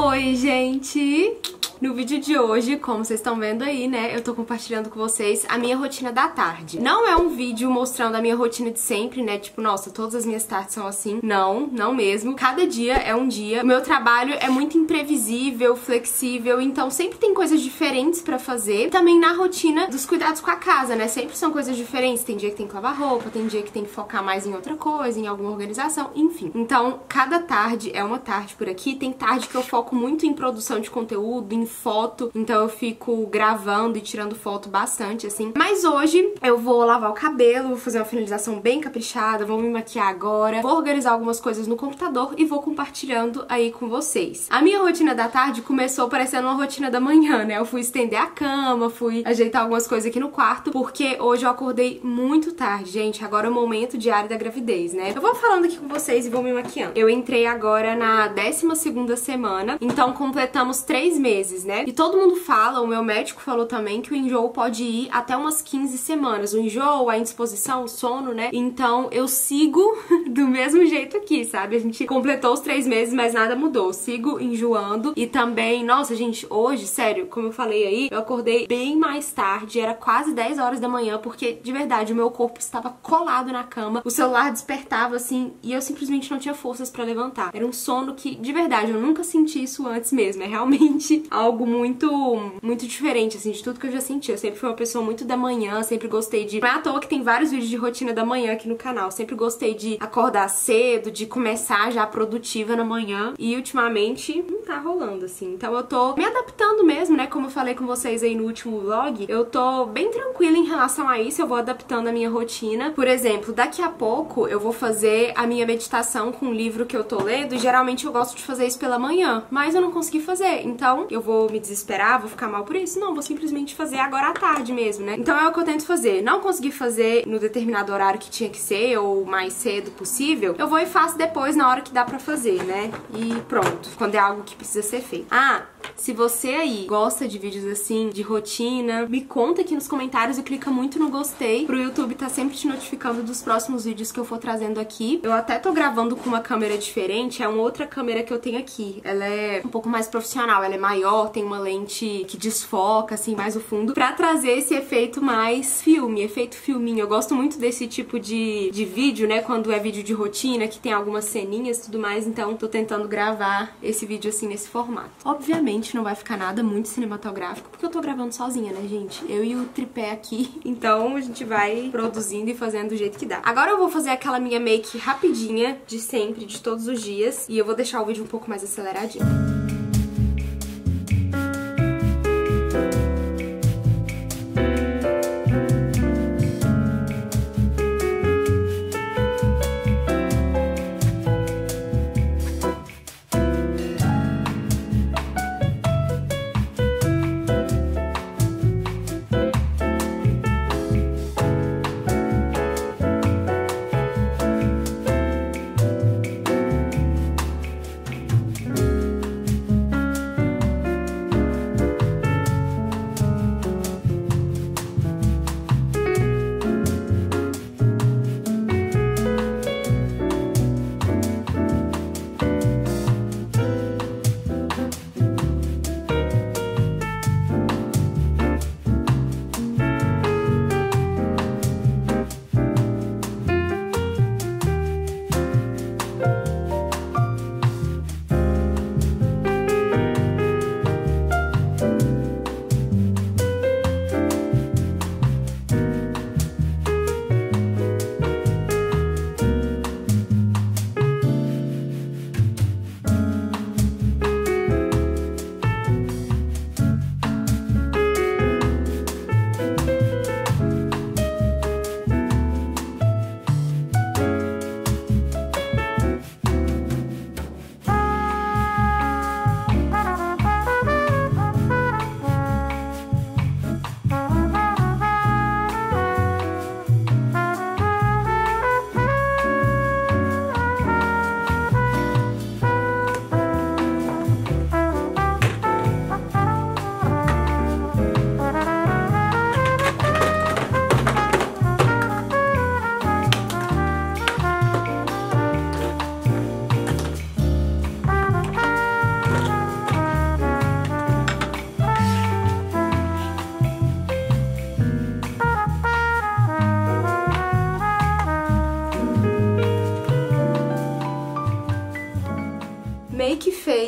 Oi, gente! No vídeo de hoje, como vocês estão vendo aí, né, eu tô compartilhando com vocês a minha rotina da tarde. Não é um vídeo mostrando a minha rotina de sempre, né, tipo, nossa, todas as minhas tardes são assim. Não, não mesmo. Cada dia é um dia. O meu trabalho é muito imprevisível, flexível, então sempre tem coisas diferentes pra fazer. Também na rotina dos cuidados com a casa, né, sempre são coisas diferentes. Tem dia que tem que lavar roupa, tem dia que tem que focar mais em outra coisa, em alguma organização, enfim. Então, cada tarde é uma tarde por aqui. Tem tarde que eu foco muito em produção de conteúdo, em foto, então eu fico gravando e tirando foto bastante, assim. Mas hoje eu vou lavar o cabelo, vou fazer uma finalização bem caprichada, vou me maquiar agora, vou organizar algumas coisas no computador e vou compartilhando aí com vocês. A minha rotina da tarde começou parecendo uma rotina da manhã, né? Eu fui estender a cama, fui ajeitar algumas coisas aqui no quarto, porque hoje eu acordei muito tarde, gente. Agora é o momento diário da gravidez, né? Eu vou falando aqui com vocês e vou me maquiando. Eu entrei agora na 12 segunda semana, então completamos três meses né? E todo mundo fala, o meu médico falou também que o enjoo pode ir até umas 15 semanas. O enjoo, a indisposição, o sono, né? Então eu sigo do mesmo jeito aqui, sabe? A gente completou os três meses, mas nada mudou. Eu sigo enjoando e também, nossa, gente, hoje, sério, como eu falei aí, eu acordei bem mais tarde, era quase 10 horas da manhã, porque de verdade o meu corpo estava colado na cama, o celular despertava assim e eu simplesmente não tinha forças para levantar. Era um sono que, de verdade, eu nunca senti isso antes mesmo. É realmente algo algo muito, muito diferente, assim, de tudo que eu já senti. Eu sempre fui uma pessoa muito da manhã, sempre gostei de. Não é à toa que tem vários vídeos de rotina da manhã aqui no canal. Sempre gostei de acordar cedo, de começar já produtiva na manhã. E ultimamente não tá rolando, assim. Então eu tô me adaptando mesmo, né? Como eu falei com vocês aí no último vlog, eu tô bem tranquila em relação a isso. Eu vou adaptando a minha rotina. Por exemplo, daqui a pouco eu vou fazer a minha meditação com o livro que eu tô lendo. E geralmente eu gosto de fazer isso pela manhã, mas eu não consegui fazer. Então eu vou me desesperar, vou ficar mal por isso. Não, vou simplesmente fazer agora à tarde mesmo, né? Então é o que eu tento fazer. Não consegui fazer no determinado horário que tinha que ser, ou mais cedo possível, eu vou e faço depois na hora que dá pra fazer, né? E pronto, quando é algo que precisa ser feito. Ah, se você aí gosta de vídeos assim, de rotina, me conta aqui nos comentários e clica muito no gostei pro YouTube tá sempre te notificando dos próximos vídeos que eu for trazendo aqui. Eu até tô gravando com uma câmera diferente, é uma outra câmera que eu tenho aqui. Ela é um pouco mais profissional, ela é maior, tem uma lente que desfoca, assim, mais o fundo, pra trazer esse efeito mais filme, efeito filminho. Eu gosto muito desse tipo de, de vídeo, né, quando é vídeo de rotina, que tem algumas ceninhas e tudo mais, então tô tentando gravar esse vídeo, assim, nesse formato. Obviamente não vai ficar nada muito cinematográfico, porque eu tô gravando sozinha, né, gente? Eu e o tripé aqui, então a gente vai produzindo e fazendo do jeito que dá. Agora eu vou fazer aquela minha make rapidinha, de sempre, de todos os dias, e eu vou deixar o vídeo um pouco mais aceleradinho. Thank you.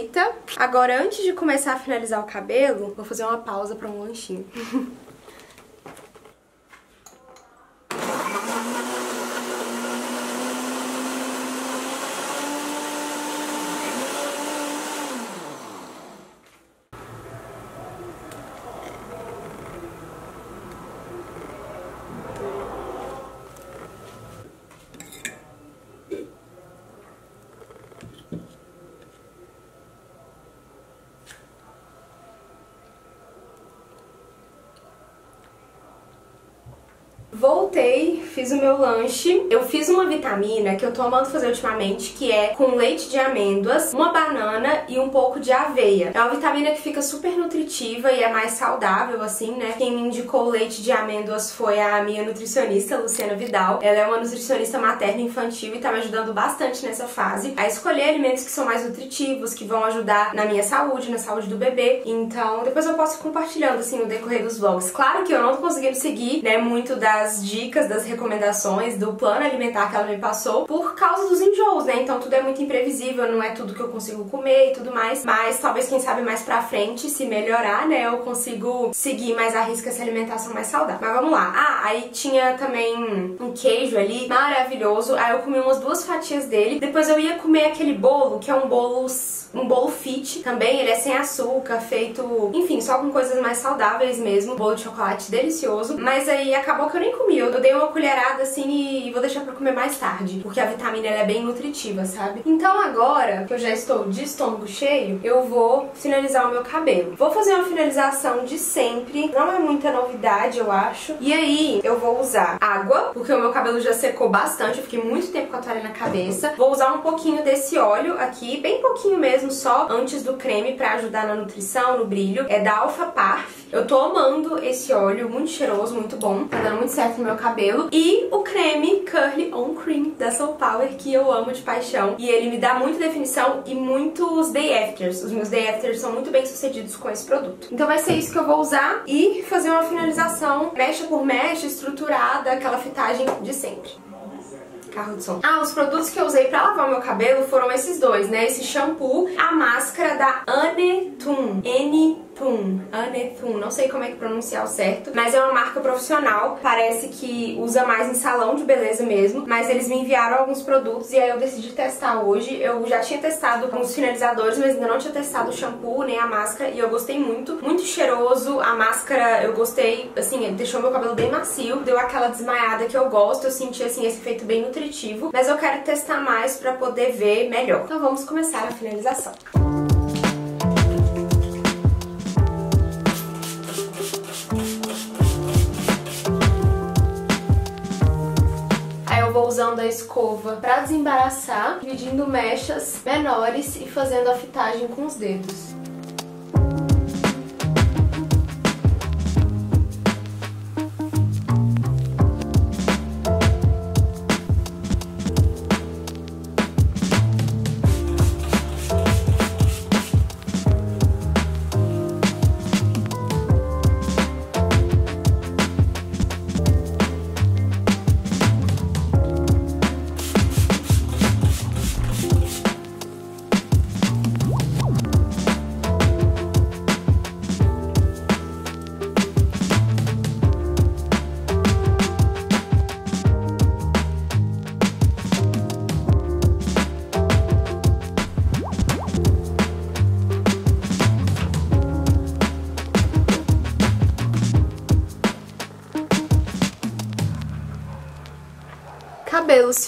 Feita. Agora, antes de começar a finalizar o cabelo, vou fazer uma pausa pra um lanchinho. Voltei, fiz o meu lanche. Eu fiz uma vitamina que eu tô amando fazer ultimamente, que é com leite de amêndoas, uma banana e um pouco de aveia. É uma vitamina que fica super nutritiva e é mais saudável, assim, né? Quem me indicou o leite de amêndoas foi a minha nutricionista, Luciana Vidal. Ela é uma nutricionista materna infantil e tá me ajudando bastante nessa fase a escolher alimentos que são mais nutritivos, que vão ajudar na minha saúde, na saúde do bebê. Então, depois eu posso ir compartilhando, assim, no decorrer dos vlogs. Claro que eu não tô conseguindo seguir, né, muito das das dicas, das recomendações, do plano alimentar que ela me passou por causa dos enjoos, né? Então tudo é muito imprevisível, não é tudo que eu consigo comer e tudo mais. Mas talvez, quem sabe, mais pra frente, se melhorar, né? Eu consigo seguir mais a risca essa alimentação mais saudável. Mas vamos lá. Ah, aí tinha também um queijo ali, maravilhoso. Aí eu comi umas duas fatias dele. Depois eu ia comer aquele bolo, que é um bolo um bolo fit também, ele é sem açúcar, feito, enfim, só com coisas mais saudáveis mesmo. Bolo de chocolate delicioso. Mas aí acabou que eu nem comi. Eu dei uma colherada assim e vou deixar pra comer mais tarde, porque a vitamina é bem nutritiva, sabe? Então agora que eu já estou de estômago cheio, eu vou finalizar o meu cabelo. Vou fazer uma finalização de sempre, não é muita novidade, eu acho. E aí eu vou usar água, porque o meu cabelo já secou bastante, eu fiquei muito tempo com a toalha na cabeça. Vou usar um pouquinho desse óleo aqui, bem pouquinho mesmo, só antes do creme pra ajudar na nutrição, no brilho. É da Alpha Parf. Eu tô amando esse óleo, muito cheiroso, muito bom. Tá dando muito certo certo no meu cabelo. E o creme Curly On Cream da Soul Power, que eu amo de paixão. E ele me dá muita definição e muitos day afters. Os meus day afters são muito bem sucedidos com esse produto. Então vai ser isso que eu vou usar e fazer uma finalização mecha por mecha, estruturada, aquela fitagem de sempre carro de som. Ah, os produtos que eu usei pra lavar meu cabelo foram esses dois, né? Esse shampoo, a máscara da Anetun. N Anethum, Anethum, não sei como é que pronunciar o certo, mas é uma marca profissional, parece que usa mais em salão de beleza mesmo, mas eles me enviaram alguns produtos e aí eu decidi testar hoje. Eu já tinha testado uns finalizadores, mas ainda não tinha testado o shampoo nem a máscara e eu gostei muito, muito cheiroso. A máscara eu gostei, assim, deixou meu cabelo bem macio, deu aquela desmaiada que eu gosto, eu senti assim esse efeito bem nutritivo, mas eu quero testar mais pra poder ver melhor. Então vamos começar a finalização. Usando a escova para desembaraçar, dividindo mechas menores e fazendo a fitagem com os dedos.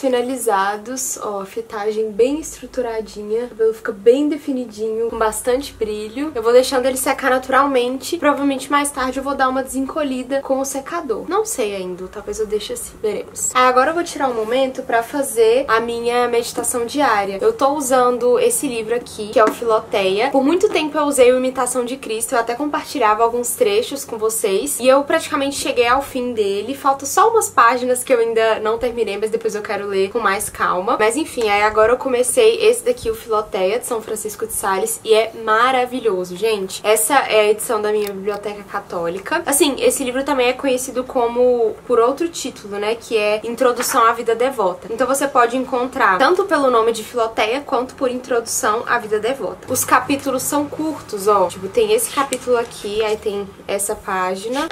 Finalizados, ó, fitagem bem estruturadinha, o cabelo fica bem definidinho, com bastante brilho. Eu vou deixando ele secar naturalmente, provavelmente mais tarde eu vou dar uma desencolhida com o secador. Não sei ainda, talvez eu deixe assim, veremos. agora eu vou tirar um momento pra fazer a minha meditação diária. Eu tô usando esse livro aqui, que é o Filoteia. Por muito tempo eu usei o Imitação de Cristo, eu até compartilhava alguns trechos com vocês, e eu praticamente cheguei ao fim dele. Falta só umas páginas que eu ainda não terminei, mas depois eu quero ler com mais calma. Mas enfim, aí agora eu comecei esse daqui, o Filoteia, de São Francisco de Sales, e é maravilhoso, gente. Essa é a edição da minha biblioteca católica. Assim, esse livro também é conhecido como por outro título, né, que é Introdução à Vida Devota. Então você pode encontrar tanto pelo nome de Filoteia quanto por Introdução à Vida Devota. Os capítulos são curtos, ó. Tipo, tem esse capítulo aqui, aí tem essa página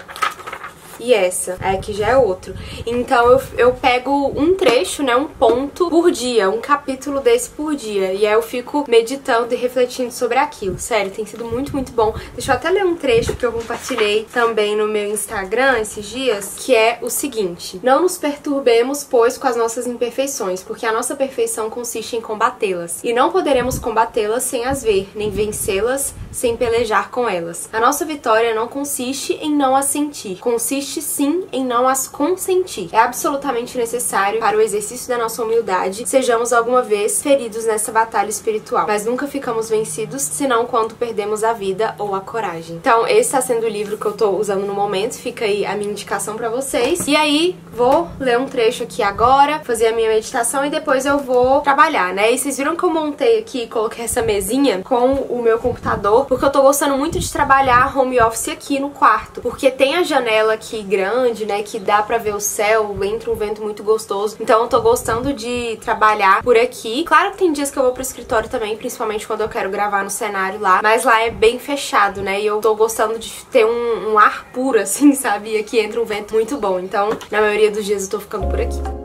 e essa. Aqui já é outro. Então eu, eu pego um trecho, né, um ponto por dia, um capítulo desse por dia. E aí eu fico meditando e refletindo sobre aquilo. Sério, tem sido muito, muito bom. Deixa eu até ler um trecho que eu compartilhei também no meu Instagram esses dias, que é o seguinte: Não nos perturbemos, pois, com as nossas imperfeições, porque a nossa perfeição consiste em combatê-las. E não poderemos combatê-las sem as ver, nem vencê-las sem pelejar com elas. A nossa vitória não consiste em não as sentir, consiste consiste sim em não as consentir. É absolutamente necessário para o exercício da nossa humildade sejamos alguma vez feridos nessa batalha espiritual, mas nunca ficamos vencidos senão quando perdemos a vida ou a coragem. Então, esse está sendo o livro que eu tô usando no momento, fica aí a minha indicação para vocês. E aí, vou ler um trecho aqui agora, fazer a minha meditação e depois eu vou trabalhar, né? E vocês viram que eu montei aqui, coloquei essa mesinha com o meu computador, porque eu tô gostando muito de trabalhar home office aqui no quarto, porque tem a janela aqui grande, né, que dá pra ver o céu, entra um vento muito gostoso. Então eu tô gostando de trabalhar por aqui. Claro que tem dias que eu vou pro escritório também, principalmente quando eu quero gravar no cenário lá, mas lá é bem fechado, né, e eu tô gostando de ter um, um ar puro, assim, sabe, e aqui entra um vento muito bom. Então, na maioria dos dias eu tô ficando por aqui.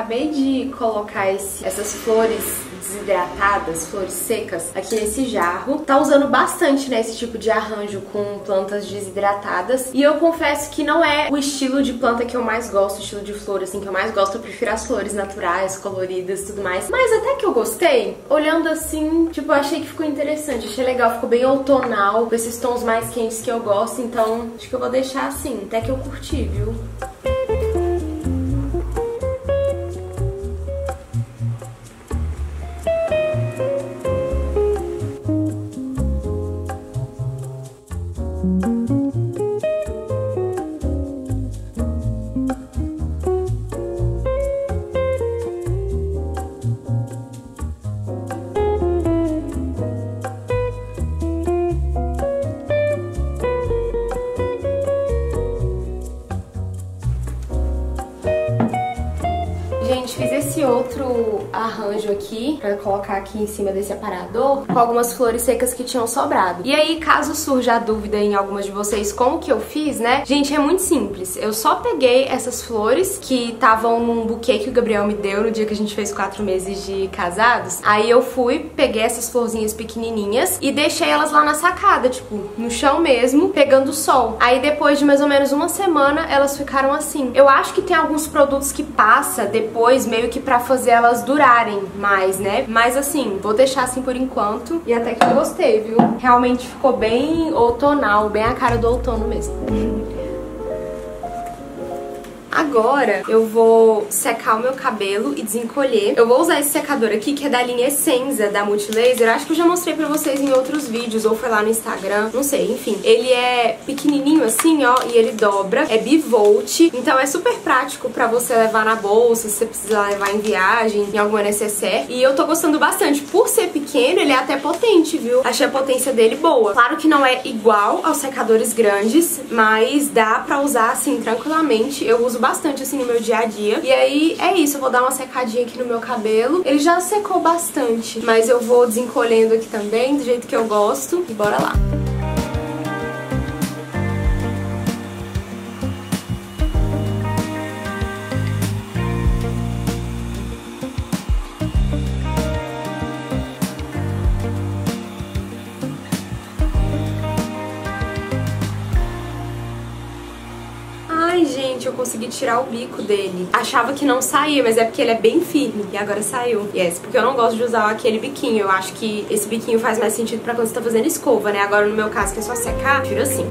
Acabei de colocar esse, essas flores desidratadas, flores secas, aqui nesse jarro. Tá usando bastante, né, esse tipo de arranjo com plantas desidratadas. E eu confesso que não é o estilo de planta que eu mais gosto, o estilo de flor, assim, que eu mais gosto. Eu prefiro as flores naturais, coloridas e tudo mais. Mas até que eu gostei. Olhando assim, tipo, achei que ficou interessante. Achei legal, ficou bem outonal, com esses tons mais quentes que eu gosto. Então, acho que eu vou deixar assim, até que eu curti, viu? Arranjo aqui, pra colocar aqui em cima desse aparador, com algumas flores secas que tinham sobrado. E aí, caso surja a dúvida em algumas de vocês como que eu fiz, né? Gente, é muito simples. Eu só peguei essas flores que estavam num buquê que o Gabriel me deu no dia que a gente fez quatro meses de casados. Aí eu fui, peguei essas florzinhas pequenininhas e deixei elas lá na sacada, tipo, no chão mesmo, pegando sol. Aí depois de mais ou menos uma semana, elas ficaram assim. Eu acho que tem alguns produtos que passa depois, meio que pra fazer elas durarem mais, né? Mas assim, vou deixar assim por enquanto. E até que eu gostei, viu? Realmente ficou bem outonal, bem a cara do outono mesmo. Agora eu vou secar o meu cabelo e desencolher. Eu vou usar esse secador aqui, que é da linha Essenza, da Multilaser. Acho que eu já mostrei pra vocês em outros vídeos, ou foi lá no Instagram, não sei, enfim. Ele é pequenininho assim, ó, e ele dobra, é bivolt, então é super prático pra você levar na bolsa, se você precisar levar em viagem, em alguma necessaire. E eu tô gostando bastante. Por ser pequeno, ele é até potente, viu? Achei a potência dele boa. Claro que não é igual aos secadores grandes, mas dá pra usar, assim, tranquilamente. Eu uso bastante assim no meu dia a dia. E aí é isso, eu vou dar uma secadinha aqui no meu cabelo. Ele já secou bastante, mas eu vou desencolhendo aqui também, do jeito que eu gosto. E bora lá. Ai, eu consegui tirar o bico dele. Achava que não saía, mas é porque ele é bem firme. E agora saiu. Yes, porque eu não gosto de usar aquele biquinho. Eu acho que esse biquinho faz mais sentido pra quando você tá fazendo escova, né? Agora no meu caso, que é só secar, tiro assim.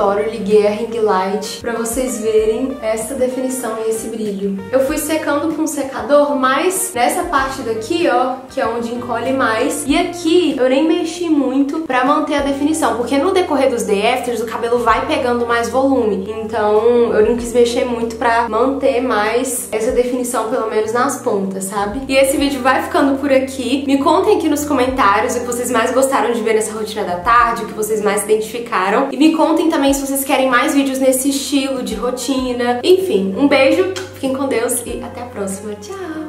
Escritório, liguei a ring light pra vocês verem essa definição e esse brilho. Eu fui secando com um secador, mas nessa parte daqui, ó, que é onde encolhe mais, e aqui eu nem mexi muito pra manter a definição, porque no decorrer dos day afters o cabelo vai pegando mais volume, então eu não quis mexer muito pra manter mais essa definição, pelo menos nas pontas, sabe? E esse vídeo vai ficando por aqui. Me contem aqui nos comentários o que vocês mais gostaram de ver nessa rotina da tarde, o que vocês mais identificaram. E me contem também se vocês querem mais vídeos nesse estilo de rotina. Enfim, um beijo, fiquem com Deus e até a próxima. Tchau!